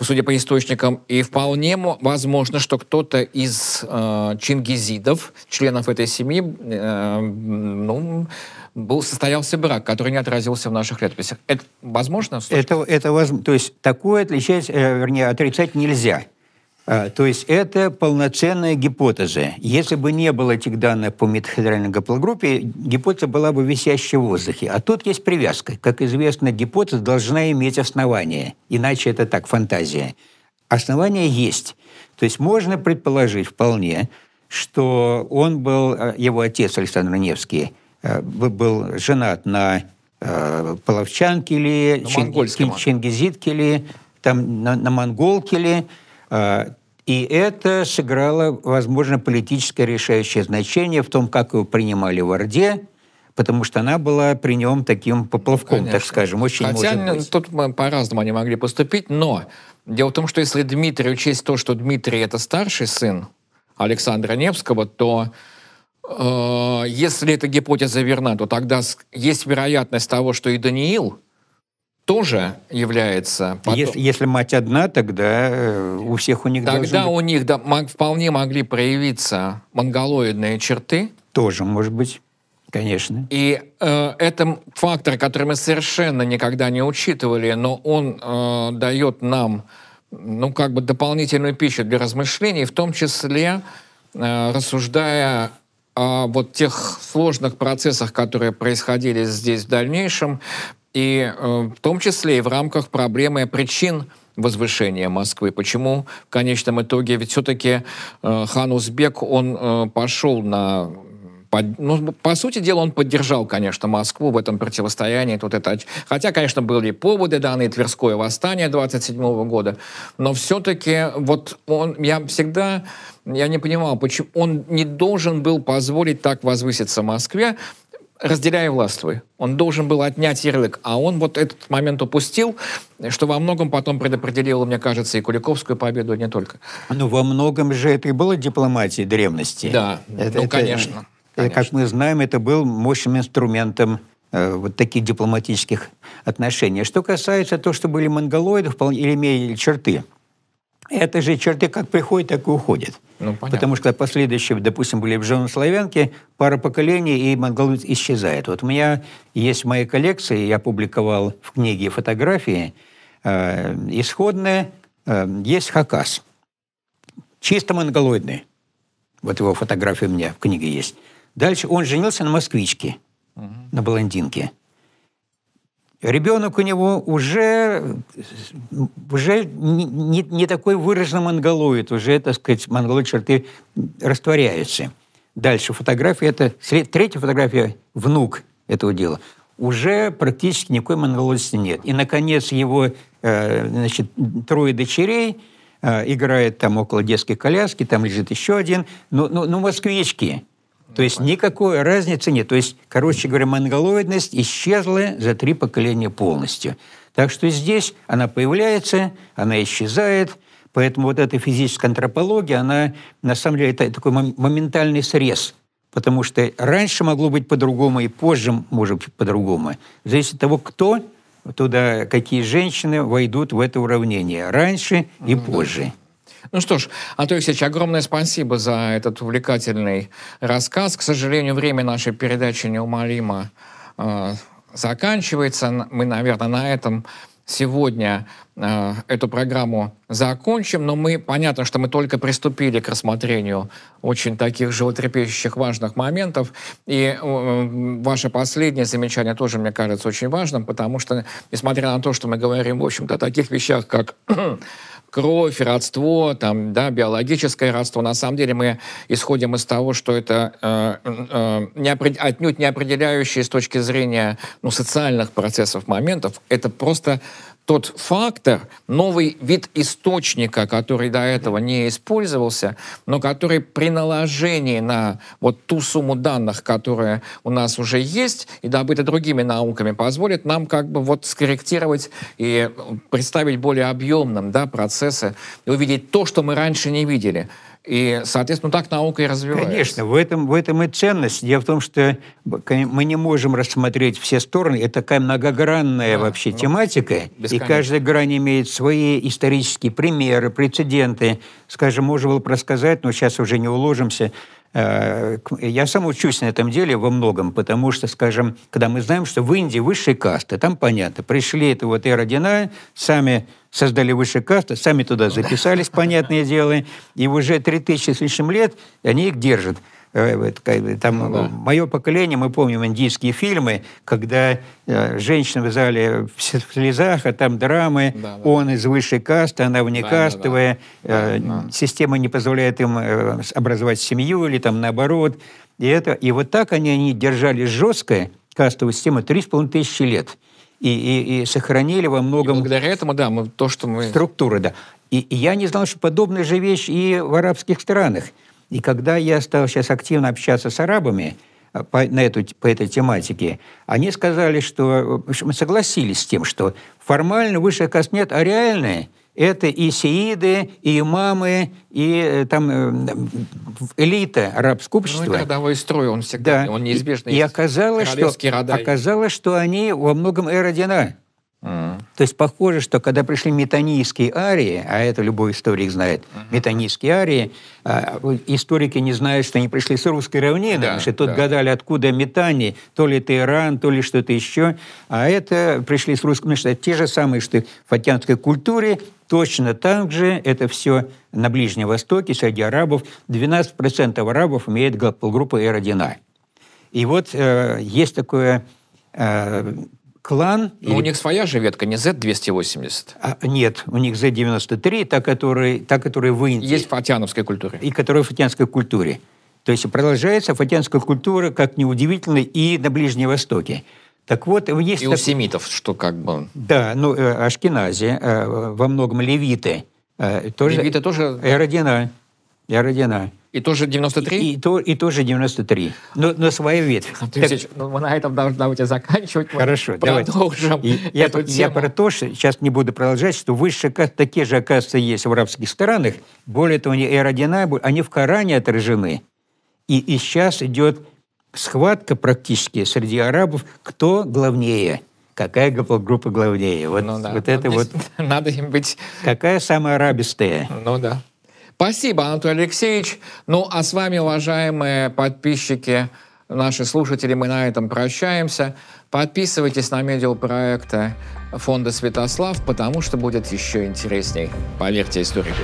судя по источникам, и вполне возможно, что кто-то из э, чингизидов, членов этой семьи, э, ну, был, состоялся брак, который не отразился в наших летописях. Это возможно? Это, это возможно. То есть такое отличать, э, вернее, отрицать нельзя. А, то есть это полноценная гипотеза. Если бы не было этих данных по митохондральной гаплогруппе, гипотеза была бы висящей в воздухе. А тут есть привязка. Как известно, гипотеза должна иметь основание. Иначе это так, фантазия. Основание есть. То есть можно предположить вполне, что он был, э, его отец Александр Невский, э, был женат на э, половчанке ли, чин, чингизитке ли, там, на, на монголке ли, и это сыграло, возможно, политическое решающее значение в том, как его принимали в Орде, потому что она была при нем таким поплавком, Конечно. так скажем, очень Хотя может быть. тут по-разному они могли поступить, но дело в том, что если Дмитрий учесть то, что Дмитрий это старший сын Александра Невского, то э, если эта гипотеза верна, то тогда есть вероятность того, что и Даниил тоже является... Потом... Если, если мать одна, тогда э, у всех у них Тогда у них да, вполне могли проявиться монголоидные черты. Тоже, может быть. Конечно. И э, это фактор, который мы совершенно никогда не учитывали, но он э, дает нам, ну, как бы дополнительную пищу для размышлений, в том числе э, рассуждая о вот тех сложных процессах, которые происходили здесь в дальнейшем, и э, в том числе и в рамках проблемы причин возвышения Москвы. Почему в конечном итоге, ведь все-таки э, хан Узбек, он э, пошел на ну, по сути дела, он поддержал, конечно, Москву в этом противостоянии. Тут это, хотя, конечно, были поводы данные, Тверское восстание 27 года, но все-таки вот он, я всегда, я не понимал, почему он не должен был позволить так возвыситься Москве, разделяя властвуй. Он должен был отнять ярлык, а он вот этот момент упустил, что во многом потом предопределило, мне кажется, и Куликовскую победу, и не только. Ну, во многом же это и было дипломатией древности. Да, это, ну, это, конечно. Конечно. Как мы знаем, это был мощным инструментом э, вот таких дипломатических отношений. Что касается того, что были монголоиды, или имели черты, это же черты как приходят, так и уходят. Ну, Потому что последующие, допустим, были в славянки, пара поколений, и монголоид исчезает. Вот у меня есть в моей коллекции, я публиковал в книге фотографии, э, исходные, э, есть хакас. Чисто монголоидный. Вот его фотография у меня в книге есть. Дальше он женился на москвичке, угу. на блондинке. Ребенок у него уже, уже не, не, такой выраженный монголоид, уже, так сказать, монголоид черты растворяются. Дальше фотография, это третья фотография, внук этого дела. Уже практически никакой монголоидности нет. И, наконец, его э, значит, трое дочерей э, играют там около детской коляски, там лежит еще один, ну, ну, ну москвички. То есть никакой разницы нет. То есть, короче говоря, монголоидность исчезла за три поколения полностью. Так что здесь она появляется, она исчезает, поэтому вот эта физическая антропология, она на самом деле это такой моментальный срез, потому что раньше могло быть по-другому и позже может быть по-другому. Зависит от того, кто туда, какие женщины войдут в это уравнение раньше и позже. Ну что ж, Антон Алексеевич, огромное спасибо за этот увлекательный рассказ. К сожалению, время нашей передачи неумолимо э, заканчивается. Мы, наверное, на этом сегодня э, эту программу закончим, но мы, понятно, что мы только приступили к рассмотрению очень таких животрепещущих важных моментов, и э, ваше последнее замечание тоже, мне кажется, очень важным, потому что, несмотря на то, что мы говорим, в общем-то, о таких вещах, как кровь, родство, там, да, биологическое родство. На самом деле мы исходим из того, что это э, э, не опред... отнюдь не определяющие с точки зрения ну, социальных процессов моментов. Это просто тот фактор, новый вид источника, который до этого не использовался, но который при наложении на вот ту сумму данных, которая у нас уже есть и добыта другими науками, позволит нам как бы вот скорректировать и представить более объемным да, процессы и увидеть то, что мы раньше не видели. И, соответственно, так наука и развивается. Конечно, в этом, в этом и ценность. Дело в том, что мы не можем рассмотреть все стороны. Это такая многогранная да, вообще ну, тематика, и каждая грань имеет свои исторические примеры, прецеденты. Скажем, можно было рассказать, но сейчас уже не уложимся, я сам учусь на этом деле во многом, потому что, скажем, когда мы знаем, что в Индии высшие касты, там понятно, пришли это вот эродина, сами создали высшие касты, сами туда записались, понятное дело, и уже 3000 с лишним лет они их держат. Э, там ну, да. мое поколение, мы помним индийские фильмы, когда э, женщины в зале в слезах, а там драмы, да, да. он из высшей касты, она внекастовая, да, да, да. Э, да, система не позволяет им образовать семью или там наоборот. И, это, и вот так они, они держали жесткое кастовую систему три с половиной тысячи лет. И, и, и сохранили во многом... И благодаря этому, да, мы, то, что мы... Структура, да. И, и я не знал, что подобная же вещь и в арабских странах. И когда я стал сейчас активно общаться с арабами э, по, на эту, по этой тематике, они сказали, что мы согласились с тем, что формально высшая каст нет, а реальная – это и сеиды, и имамы, и э, там э, элита арабского общества. Ну, и родовой строй, он всегда, да. он неизбежно. И, и оказалось, что, рода. оказалось, что они во многом эродина. Mm. То есть похоже, что когда пришли метанийские арии, а это любой историк знает, uh-huh. метанийские арии, а, историки не знают, что они пришли с русской равнины, да, потому что тут да. гадали, откуда метани, то ли это Иран, то ли что-то еще, а это пришли с русской, потому что те же самые, что в фатянской культуре, точно так же это все на Ближнем Востоке, среди арабов, 12% арабов имеют группу Эродина. И вот э, есть такое э, клан... Но или... у них своя же ветка, не Z280? А, нет, у них Z93, та, которая, та, которая в Индии. Есть в фатьяновской культуре. И которая в фатьянской культуре. То есть продолжается фатьянская культура, как неудивительно, и на Ближнем Востоке. Так вот, есть... И так... у семитов, что как бы... Да, ну, э, Ашкенази, э, во многом левиты. Э, тоже... Левиты тоже... Эродина. Эродина. И тоже 93? И, и, то, и тоже 93. Но, но своя ветвь. Так, ну, мы на этом должны быть заканчивать. Хорошо, давайте. Продолжим и, я, тему. я про то, что сейчас не буду продолжать, что высшие касты такие же, оказывается, есть в арабских странах. Более того, они эродина, они в Коране отражены. И, и сейчас идет схватка практически среди арабов, кто главнее какая группа главнее. Вот, ну, да. вот это ну, вот. Надо им быть. Какая самая арабистая? Ну да. Спасибо, Анатолий Алексеевич. Ну, а с вами, уважаемые подписчики, наши слушатели, мы на этом прощаемся. Подписывайтесь на медиапроекты фонда «Святослав», потому что будет еще интересней. Поверьте историку.